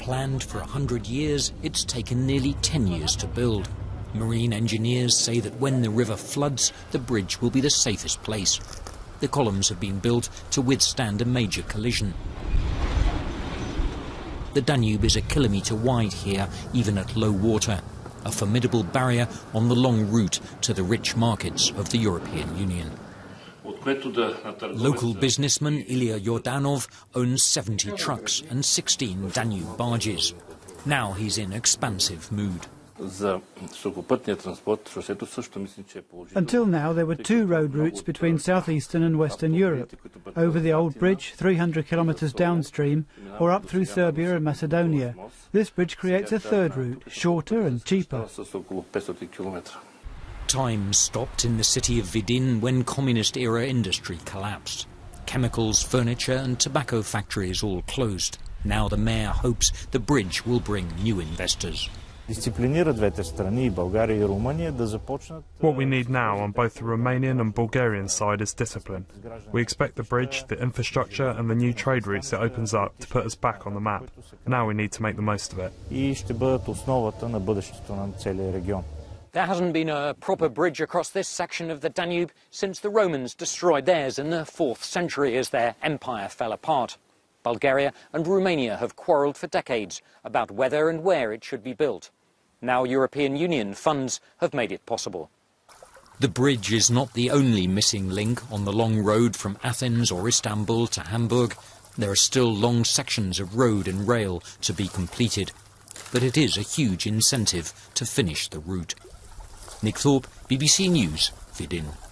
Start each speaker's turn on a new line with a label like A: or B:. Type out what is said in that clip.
A: planned for 100 years, it's taken nearly 10 years to build. Marine engineers say that when the river floods, the bridge will be the safest place. The columns have been built to withstand a major collision. The Danube is a kilometre wide here, even at low water, a formidable barrier on the long route to the rich markets of the European Union. Local businessman Ilya Yordanov owns 70 trucks and 16 Danube barges. Now he's in expansive mood.
B: Until now, there were two road routes between southeastern and western Europe, over the old bridge 300 kilometres downstream, or up through Serbia and Macedonia. This bridge creates a third route, shorter and cheaper.
A: Time stopped in the city of Vidin when communist-era industry collapsed. Chemicals, furniture and tobacco factories all closed. Now the mayor hopes the bridge will bring new investors.
C: What we need now on both the Romanian and Bulgarian side is discipline. We expect the bridge, the infrastructure and the new trade routes it opens up to put us back on the map. Now we need to make the most of it.
A: There hasn't been a proper bridge across this section of the Danube since the Romans destroyed theirs in the 4th century as their empire fell apart. Bulgaria and Romania have quarrelled for decades about whether and where it should be built. Now European Union funds have made it possible. The bridge is not the only missing link on the long road from Athens or Istanbul to Hamburg. There are still long sections of road and rail to be completed. But it is a huge incentive to finish the route. Nick Thorpe, BBC News, Vidin.